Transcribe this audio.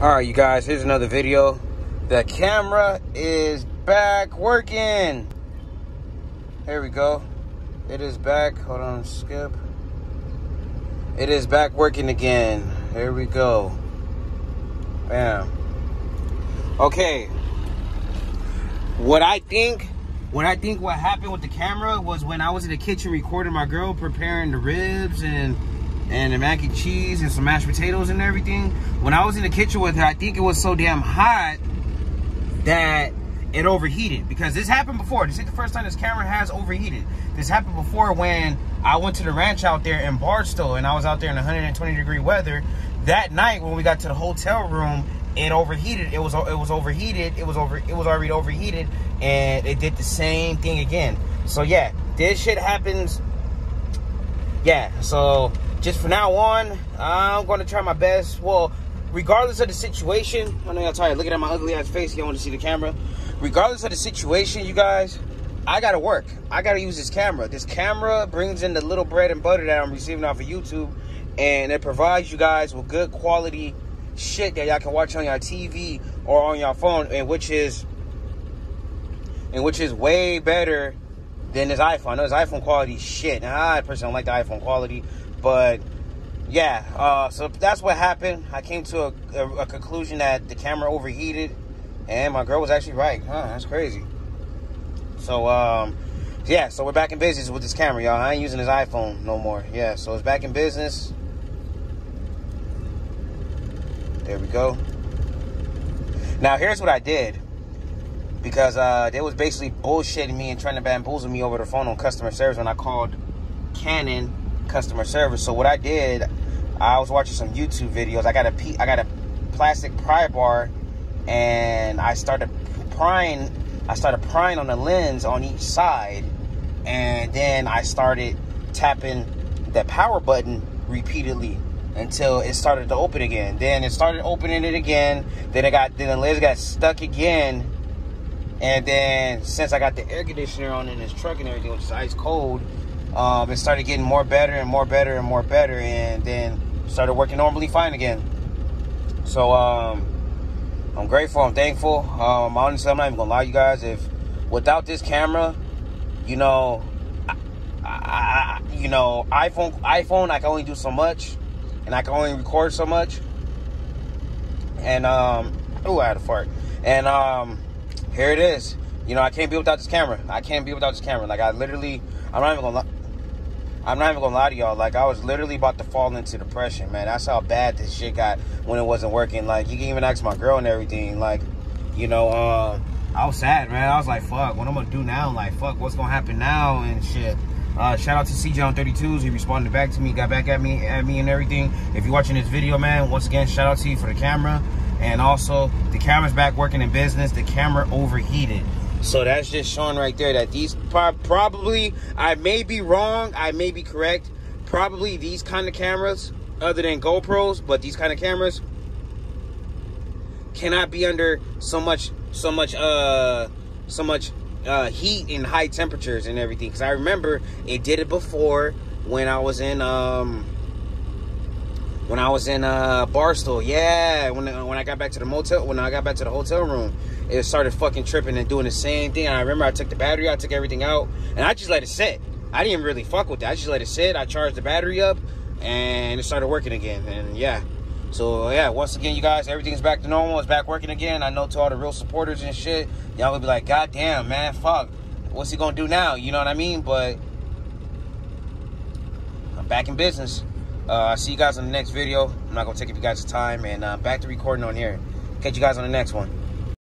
All right, you guys, here's another video. The camera is back working. Here we go. It is back. Hold on, skip. It is back working again. Here we go. Bam. Okay. What I think, what I think what happened with the camera was when I was in the kitchen recording my girl preparing the ribs and and the mac and cheese and some mashed potatoes and everything. When I was in the kitchen with her, I think it was so damn hot that it overheated because this happened before. This is the first time this camera has overheated. This happened before when I went to the ranch out there in Barstow and I was out there in 120 degree weather. That night when we got to the hotel room, it overheated. It was it was overheated. It was over it was already overheated and it did the same thing again. So yeah, this shit happens. Yeah, so just for now on, I'm going to try my best. Well, regardless of the situation, I know y'all tired looking at my ugly ass face. Y'all want to see the camera. Regardless of the situation, you guys, I got to work. I got to use this camera. This camera brings in the little bread and butter that I'm receiving off of YouTube, and it provides you guys with good quality shit that y'all can watch on your TV or on your phone, and which is, and which is way better than this iPhone. I know this iPhone quality shit. Now, I personally don't like the iPhone quality. But yeah, uh, so that's what happened. I came to a, a, a, conclusion that the camera overheated, and my girl was actually right. Huh, that's crazy. So um, yeah, so we're back in business with this camera, y'all. I ain't using this iPhone no more. Yeah, so it's back in business. There we go. Now here's what I did. Because uh, they was basically bullshitting me and trying to bamboozle me over the phone on customer service when I called Canon customer service. So what I did, I was watching some YouTube videos. I got a I got a plastic pry bar, and I started prying. I started prying on the lens on each side, and then I started tapping the power button repeatedly until it started to open again. Then it started opening it again. Then it got then the lens got stuck again. And then since I got the air conditioner on in this truck and everything, which is ice cold, um, it started getting more better and more better and more better, and then started working normally fine again. So um, I'm grateful. I'm thankful. Um, honestly, I'm not even gonna lie, you guys. If without this camera, you know, I, I, you know, iPhone, iPhone, I can only do so much, and I can only record so much. And um, oh, I had a fart. And um, here it is. You know, I can't be without this camera. I can't be without this camera. Like I literally, I'm not even gonna lie. I'm not even gonna lie to y'all. Like I was literally about to fall into depression, man. That's how bad this shit got when it wasn't working. Like you can even ask my girl and everything. Like, you know, uh, I was sad, man. I was like, fuck, what I'm gonna do now? Like, fuck, what's gonna happen now and shit. Uh, shout out to CJ on 32s. He responded back to me, got back at me, at me and everything. If you're watching this video, man, once again, shout out to you for the camera. And also, the camera's back working in business. The camera overheated. So that's just showing right there that these probably, I may be wrong, I may be correct. Probably these kind of cameras, other than GoPros, but these kind of cameras cannot be under so much, so much, uh, so much uh, heat and high temperatures and everything. Because I remember it did it before when I was in, um, when I was in uh, Barstow. Yeah, when when I got back to the motel, when I got back to the hotel room, it started fucking tripping and doing the same thing. I remember I took the battery I took everything out, and I just let it sit. I didn't really fuck with that. I just let it sit. I charged the battery up, and it started working again. And yeah, so yeah, once again, you guys, everything's back to normal. It's back working again. I know to all the real supporters and shit, y'all would be like, God damn, man, fuck. What's he gonna do now? You know what I mean? But I'm back in business. Uh, see you guys on the next video. I'm not gonna take up you guys' time, and uh, back to recording on here. Catch you guys on the next one.